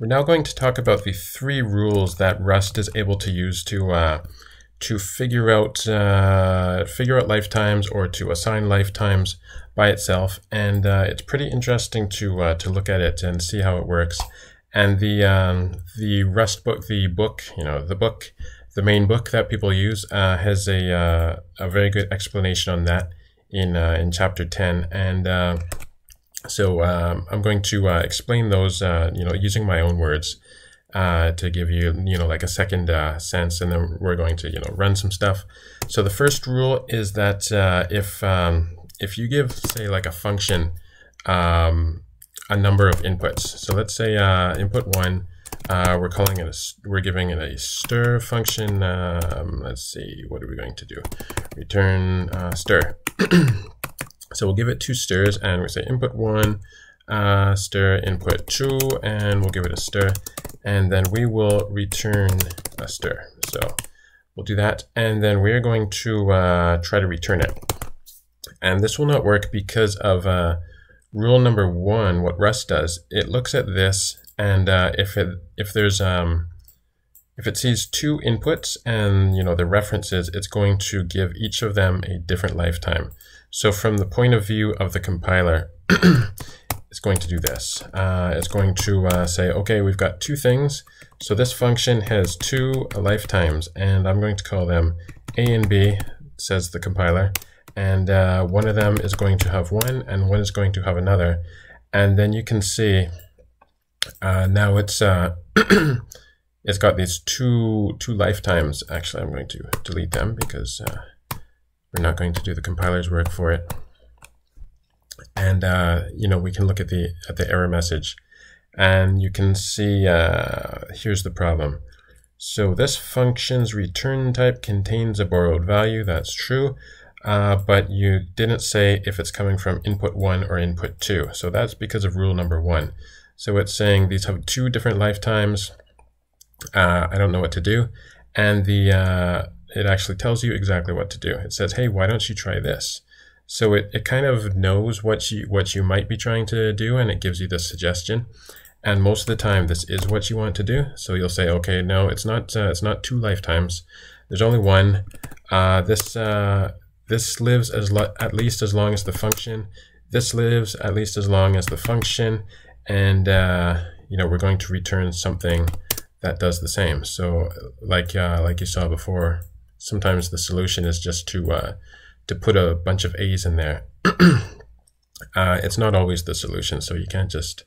We're now going to talk about the three rules that Rust is able to use to uh, to figure out uh, figure out lifetimes or to assign lifetimes by itself, and uh, it's pretty interesting to uh, to look at it and see how it works. And the um, the Rust book, the book, you know, the book, the main book that people use uh, has a uh, a very good explanation on that in in chapter ten and so um, I'm going to uh, explain those, uh, you know, using my own words uh, to give you, you know, like a second uh, sense, and then we're going to, you know, run some stuff. So the first rule is that uh, if um, if you give, say, like a function, um, a number of inputs. So let's say uh, input one, we're calling it a, we're giving it a str function. Um, let's see, what are we going to do? Return str. So we'll give it two strs and we say input one, uh, str input two, and we'll give it a str. And then we will return a str. So we'll do that. And then we're going to uh, try to return it. And this will not work because of uh, rule number one, what Rust does. It looks at this and uh, if it if there's um, if it sees two inputs and you know the references, it's going to give each of them a different lifetime. So from the point of view of the compiler, it's going to do this. Uh, it's going to uh, say, okay, we've got two things. So this function has two lifetimes, and I'm going to call them A and B, says the compiler. And uh, one of them is going to have one, and one is going to have another. And then you can see uh, now it's uh, it's got these two two lifetimes. Actually, I'm going to delete them because uh, we're not going to do the compiler's work for it. And uh, you know we can look at the at the error message, and you can see uh, here's the problem. So this function's return type contains a borrowed value. That's true. Uh, but you didn't say if it's coming from input one or input two. So that's because of rule number one. So it's saying these have two different lifetimes uh, I don't know what to do. And the uh, it actually tells you exactly what to do. It says, hey, why don't you try this? So it, it kind of knows what you what you might be trying to do and it gives you the suggestion. And most of the time, this is what you want to do. So you'll say, okay, no, it's not uh, it's not two lifetimes. There's only one. Uh, this uh, this lives as at least as long as the function. This lives at least as long as the function, and uh, you know we're going to return something that does the same. So like uh, like you saw before, sometimes the solution is just to uh, to put a bunch of A's in there. uh, it's not always the solution, so you can't just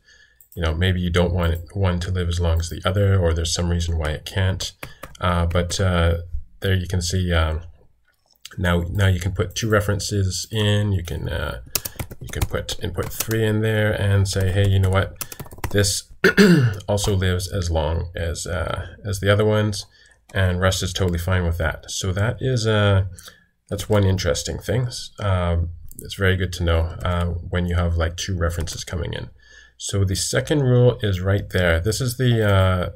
you know maybe you don't want one to live as long as the other, or there's some reason why it can't. Uh, but uh, there you can see um, now now you can put two references in. You can uh, you can put input three in there and say, hey, you know what, this also lives as long as uh, as the other ones, and Rust is totally fine with that. So that is a that's one interesting thing. Um, it's very good to know uh, when you have like two references coming in. So the second rule is right there. This is the uh,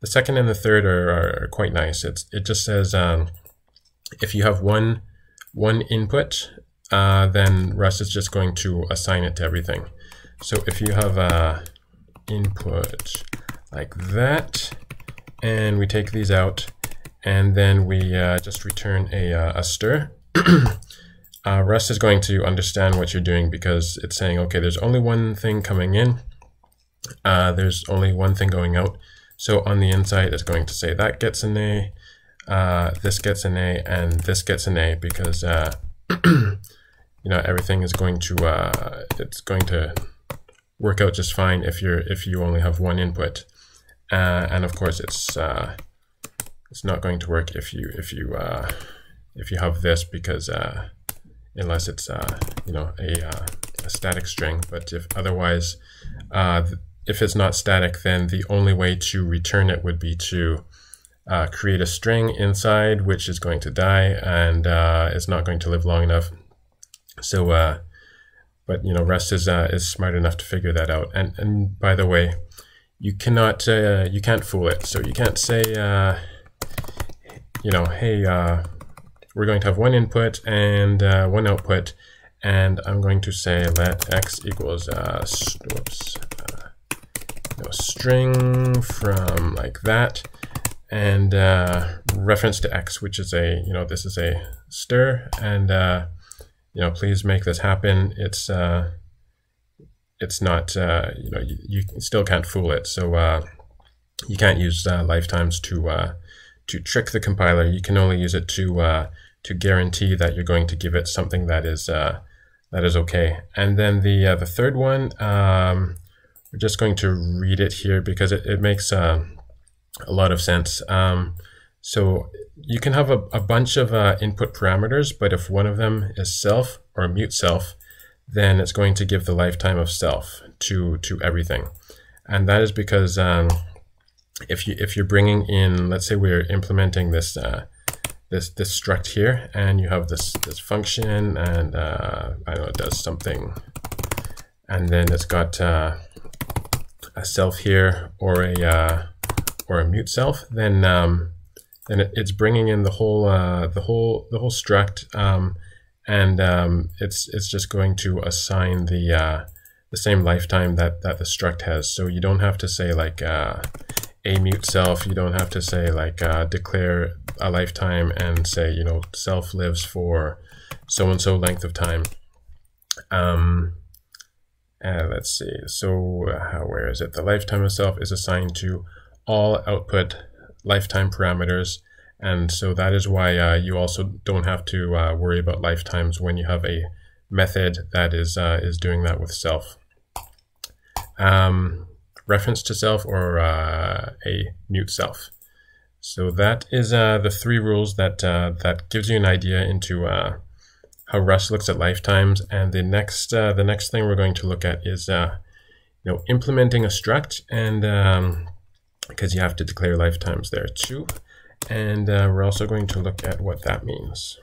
the second and the third are, are quite nice. It's it just says um, if you have one one input, uh, then Rust is just going to assign it to everything. So if you have a uh, input like that. And we take these out and then we uh, just return a, uh, a str. uh, Rust is going to understand what you're doing because it's saying, okay, there's only one thing coming in. Uh, there's only one thing going out. So on the inside, it's going to say that gets an A, uh, this gets an A, and this gets an A because, uh, you know, everything is going to, it's going to work out just fine if you're if you only have one input. Uh, and of course, it's uh, it's not going to work if you if you uh, if you have this because uh, unless it's uh, you know a, uh, a static string. But if otherwise, if it's not static, then the only way to return it would be to create a string inside, which is going to die and it's not going to live long enough. So but you know, Rust is uh, is smart enough to figure that out. And and by the way, you cannot uh, you can't fool it. So you can't say uh, you know, hey, uh, we're going to have one input and uh, one output, and I'm going to say let x equals uh, whoops know, string from like that and uh, reference to x, which is a, you know, this is a str and, uh, you know, please make this happen. It's, uh, it's not, uh, you know, you, you, still can't fool it. So uh, you can't use uh, lifetimes to, uh, to trick the compiler. You can only use it to, uh, to guarantee that you're going to give it something that is, uh, that is okay. And then the, the third one, um, we're just going to read it here because it, it makes a lot of sense. Um, so you can have a, a bunch of input parameters, but if one of them is self or mut self, then it's going to give the lifetime of self to, to everything. And that is because um, if, you, if you're bringing in, let's say we're implementing this, uh, this, this struct here, and you have this, this function, and uh, I know it does something, and then it's got uh, a self here or a uh, or a mut self, then um, then it, it's bringing in the whole uh, the whole the whole struct, um, and um, it's it's just going to assign the uh, the same lifetime that that the struct has. So you don't have to say like uh, a mut self. You don't have to say like uh, declare a lifetime and say you know self lives for so and so length of time. Um, uh, let's see. So uh, where is it? The lifetime itself is assigned to all output lifetime parameters. And so that is why uh, you also don't have to uh, worry about lifetimes when you have a method that is, uh, is doing that with self. Um, reference to self or uh, a mut self. So that is the three rules that, that gives you an idea into how Rust looks at lifetimes. And the next uh, the next thing we're going to look at is uh, you know implementing a struct, and um, because you have to declare lifetimes there too. And uh, we're also going to look at what that means.